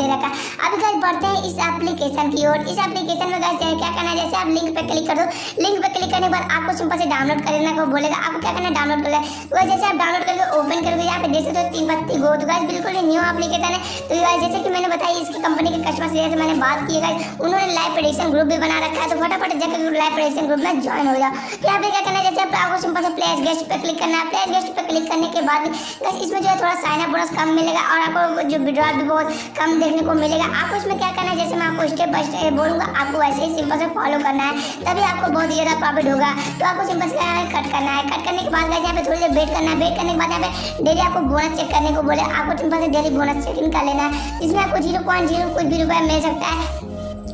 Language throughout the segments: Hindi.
दे रखा अभी गाइस बढ़ते हैं इस एप्लीकेशन की ओर। इस एप्लीकेशन में गाइस क्या करना है, जैसे आप लिंक पे क्लिक कर दो लिंक पे क्लिक करने के बाद आपको सिंपल से डाउनलोड करने को बोलेगा, आपको क्या करना है डाउनलोड कर ले तो जैसे आप डाउनलोड करके ओपन करोगे, यहाँ पे देख सकते हो तीन पत्ती गो तो गाइस बिल्कुल ही न्यू एप्लीकेशन है। तो गाइस जैसे कि मैंने बताया, इसकी कंपनी के कस्टमर से मैंने बात की गाइस उन्होंने लाइव प्रेडिक्शन ग्रुप भी बना रखा है। तो फटाफट जाकर लाइव प्रेडिक्शन ग्रुप में ज्वाइन हो जाओ। तो यहाँ पे क्या करना है, जैसे आपको सिंपल से प्लेस गेस्ट पे क्लिक करना है। प्लेस गेस्ट पे क्लिक करने के बाद इसमें जो है थोड़ा साइन अप बोनस कम मिलेगा और आपको जो विड्रॉल भी बहुत कम देखने को मिलेगा। आपको इसमें क्या करना है? जैसे मैं आपको स्टेप बाई स्टेप बोलूँगा, आपको वैसे ही सिंपल से फॉलो करना है। तभी आपको बहुत ज़्यादा प्रॉफिट होगा। तो आपको सिंपल से कट करना है। कट करने के बाद यहाँ पे थोड़ी देर वेट करना है। वेट करने के बाद यहाँ पे डेली आपको बोनस चेक करने को बोले। आपको सिंपल से डेली बोनस चेकिंग कर लेना है। इसमें आपको ज़ीरो पॉइंट ज़ीरो कुछ भी रुपया मिल सकता है।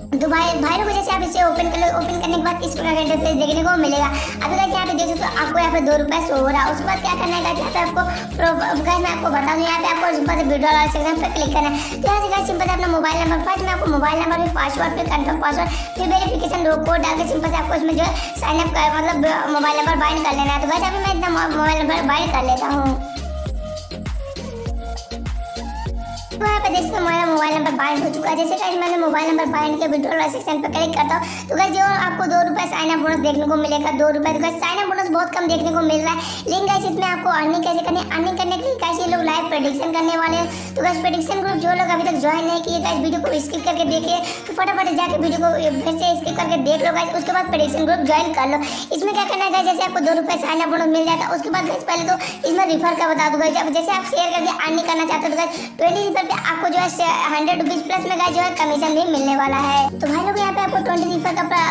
तो भाई भाई लोग, जैसे आप इसे ओपन कर लो ओपन करने के बाद इस प्रकार का इंटरफेस देखने को मिलेगा। अभी गाइस यहाँ पे देख सकते हो, आपको यहाँ पे दो रुपए शो हो रहा है। उसके बाद क्या करना है यहाँ पे आपको गाइस मैं आपको बता दूँ, यहाँ पे आपको सिंपल से वाले सेक्शन पे क्लिक करना है। तो यहाँ से सिंपल से अपना मोबाइल नंबर फ़र्स्ट मैं आपको मोबाइल नंबर भी पासवर्ड फिर कंफर्म पासवर्ड फिर वेरिफिकेशन कोड डाल के सिंपल से आपको इसमें जो है साइन अप कर मतलब मोबाइल नंबर बाइंड कर लेना है। तो गाइस अभी मैं इतना मोबाइल नंबर बाइंड कर लेता हूँ। तो यहाँ पे देखिए हमारा मोबाइल नंबर बाइंड हो चुका है। जैसे गाइस मैंने मोबाइल नंबर बाइंड के विड्रॉल सेक्शन पर क्लिक करता हूँ तो गाइस जो आपको दो रुपये साइन अप बोनस देखने को मिलेगा, दो रुपए तो गाइस साइन अप बोनस बहुत कम देखने को मिल रहा है। लेकिन गाइस इसमें आपको अर्निंग कैसे करनी अर्निंग प्रेडिक्शन करने वाले हैं। तो गाइस प्रेडिक्शन ग्रुप जो लोग अभी तक ज्वाइन नहीं किए गाइस वीडियो को स्किप करके देखिए। तो फटाफट जाके वीडियो को फिर से स्किप करके देख लो गाइस उसके बाद प्रेडिक्शन ग्रुप ज्वाइन कर लो। इसमें क्या करना है जैसे आपको दो रुपए साइन अप बोनस मिल जाता है उसके बाद गाइस पहले तो इसमें रिफर का बता दूँगा जैसे आप शेयर करके अर्निंग करना चाहते हो तो गाइस ट्वेंटी रिफर पे आपको जो है हंड्रेड रुपीज़ प्लस में गाइस जो है कमीशन भी मिलने वाला है। तो भाई लोग, यहाँ पे आपको ट्वेंटी रिफर का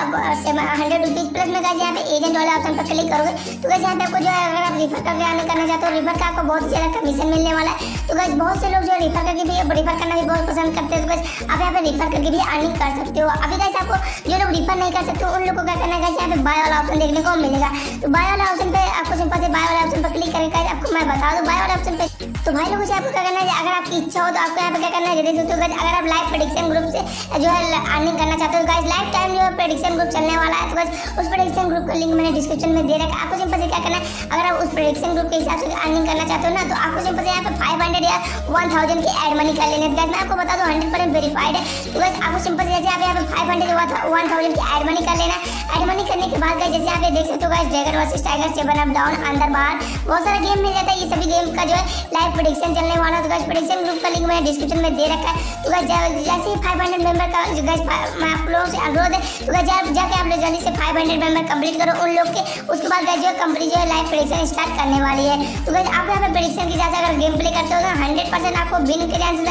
हंड्रेड रुपीज़ प्लस में गाइस यहाँ पे एजेंट वाले ऑप्शन पर क्लिक करोगे। तो गाइस यहाँ पे आपको जो है, अगर आप रिफर करके आने करना चाहते हो रिफर का आपको बहुत ज़्यादा कमीशन मिलने वाला है। तो गाइस बहुत से लोग जो है रिफर करके भी रिफर करना भी बहुत पसंद करते हैं। तो आप यहाँ पे रिफर करके भी अर्निंग कर सकते हो। अभी गाइस आपको जो लोग रिफर नहीं कर सकते उन लोगों को क्या करना है यहाँ पे बाय वाला ऑप्शन देखने को मिलेगा। तो बाय वाला ऑप्शन पे आपको सिंपल से बाय वाला ऑप्शन पर क्लिक करके आपको मैं बता दूँ बाय वाला ऑप्शन पे तो भाई लोगों से आपको क्या करना है, अगर आपकी इच्छा हो तो आपको यहाँ पे क्या करना है, जैसे दोस्तों अगर आप लाइव प्रेडिक्शन ग्रुप से जो है अर्निंग करना चाहते हो गाइस लाइफ टाइम जो है प्रेडिक्शन ग्रुप चलने वाला है। तो बस उस प्रेडिक्शन ग्रुप का लिंक मैंने डिस्क्रिप्शन में दे रखा है। आपको सिंपल से क्या करना है, अगर आप उस प्रेडिक्शन ग्रुप के हिसाब से अर्निंग करना चाहते हो ना तो आपको सिंपल से यहाँ पे फाइव हंड्रेड या वन थाउज़ेंड की एड मनी कर लेने। मैं आपको बता दूँ हंड्रेड परसेंट वेरीफाइड है। बस आपको सिंपल जैसे आप यहाँ पे फाइव हंड्रेड वन थाउज़ेंड की एड मनी कर लेना एड मनी करने के बाद जैसे आप देख सकते हो guys dragon versus tiger seven up down अंदर बाहर बहुत सारा गेम मिल जाता है, ये सभी गेम का जो है लाइव प्रोडिक्शन चलने वाला तो गाइस प्रोडिक्शन ग्रुप का लिंक मैंने डिस्क्रिप्शन में दे रखा है। तो गाइस जैसे ही 500 मेंबर का जो गाइस मैं आप लोगों से अनुरोध है तो गाइस जाके आप लोग जल्दी से 500 मेंबर कंप्लीट करो उन लोग के, उसके बाद गाइस जो है कंपनी जो है लाइव प्रोडिक्शन स्टार्ट करने वाली है। तो गाइस आप यहाँ पे प्रोडिक्शन की जैसे अगर गेम प्ले करते हो तो हंड्रेड परसेंट आपको बिन के चांस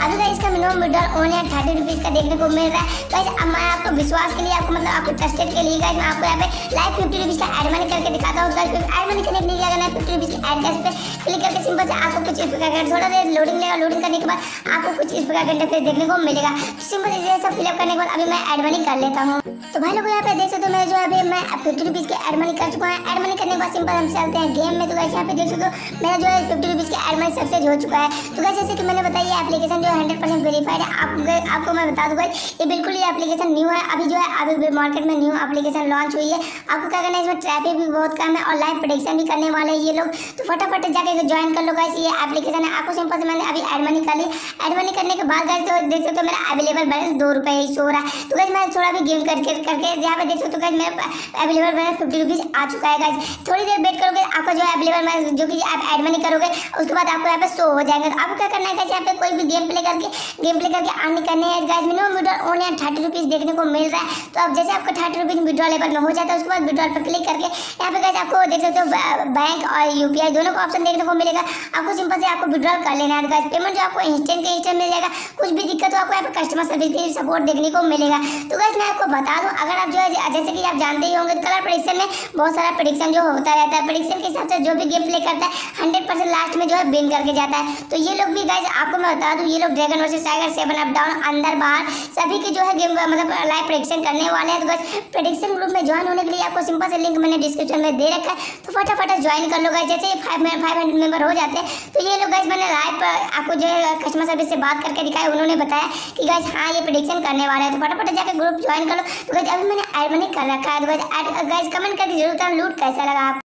अभी गाइस इसका minimum withdrawal only thirty rupees का देखने को मिल रहा है। गाइस अब मैं आपको विश्वास के लिए, आपको मतलब आपको ट्रस्टेड के लिए गाइस मैं आपको यहाँ पे लाइव फिफ्टी रुपीज़ का एड मनी करके दिखाता हूँ। गाइस एड करने के लिए क्या करना है फिफ्टी रुपीज़ की एड पे। क्लिक करके सिंपल से आपको कुछ इस प्रकार थोड़ा देर लोडिंग लेगा। लोडिंग करने के बाद आपको कुछ इस प्रकार का देखने को मिलेगा। सिंपल इसे सब फिलअप करने के बाद अभी मैं एड मनी कर लेता हूँ। तो भाई लोग, यहाँ पे देख सकते हो मैं जो अभी मैं फिफ्टी रुपीज़ की एड मनी कर चुका हूँ। एड मनी करने के बाद सिंपल हम चलते हैं गेम में। तो गाइस यहाँ पे देख सकते हो मेरा जो है फिफ्टी रुपीज़ की एड मनी सक्सेस हो चुका है। तो गाइस जैसे कि मैंने बताया, ये एप्लीकेशन जो है हंड्रेड परसेंट वेरीफाइड है। आप आपको मैं बता दूँ गाइस ये बिल्कुल ये एप्लीकेशन न्यू है। अभी जो है, अभी मार्केट में न्यू एप्लीकेशन लॉन्च हुई है। आपको क्या करना है, इसमें ट्रैफ़िक भी बहुत कम है और लाइव प्रोडिक्शन भी करने वाले हैं ये लोग। तो फटाफट जाके ज्वाइन कर लो गाइस ये एप्लीकेशन है। आपको सिंपल से मैंने अभी एड मनी कर ली। एड मनी करने के बाद गाइस तो देख सकते हो मेरा अवेलेबल बैलेंस दो रुपये ही शो रहा है। तो गाइस मैं थोड़ा भी गेम करके करके यहाँ पे देख सकते हो गाइस मेरा अवेलेबल बैलेंस फिफ्टी रुपीज़ आ चुका है गाइस थोड़ी देर वेट करोगे, आपका जो है अवेलेबल बैलेंस जो कि आप एड मनी करोगे, उसके बाद आपको पे शो हो जाएगा। आपको क्या करना है गाइस यहाँ पे कोई भी गेम प्ले करके गेम प्ले करके अर्न करने हैं। Guys minimum withdrawal only thirty rupees देखने को मिल रहा है। तो अब जैसे आपको थर्टी रुपीज़ विड्रॉल लेवल में हो जाता है, उसके बाद विड्रॉल पर क्लिक करके, यहाँ पे गाइस आपको देख सकते हो बैंक और यूपीआई दोनों का ऑप्शन देखने को मिलेगा। आपको सिंपल से आपको विड्रॉल कर लेना है। गाइस पेमेंट जो आपको इंस्टेंट के इंस्टेंट मिल जाएगा। कुछ भी दिक्कत हो, आपको यहाँ पे कस्टमर सर्विस की सपोर्ट देखने को मिलेगा। तो गाइस मैं आपको बता दूँ, अगर आप जो है, जैसे कि आप जानते ही होंगे कलर प्रोडिक्शन में बहुत सारा प्रोडिक्शन जो होता रहता है। प्रोडिक्शन के हिसाब से जो भी गेम प्ले करता है हंड्रेड लास्ट में जो है बिन करके जाता है। तो ये लोग भी गाइस आपको मैं बता दूँ, ये लोग dragon versus tiger seven up down अंदर बाहर, सभी के जो है गेम मतलब लाइव प्रोडिक्शन करने वाले हैं। तो गाइस प्रोडिक्शन ग्रुप में ज्वाइन होने के लिए आपको सिंपल से लिंक मैंने डिस्क्रिप्शन में दे रखा है। तो फटाफट ज्वाइन कर लो गाइस जैसे फाइव फाइव हंड्रेड मेंबर हो जाते हैं। तो ये लोग गाइस मैंने लाइव आपको जो है कस्टमर सर्विस से बात करके दिखाया, उन्होंने बताया कि गाइस हाँ ये प्रोडिक्शन करने वाला है। तो फटाफट जाकर ग्रुप ज्वाइन कर लो। तो गाइस अभी मैंने एड मनी कर रखा है। तो गाइस कमेंट करके ज़रूर लूट कैसा लगा आप।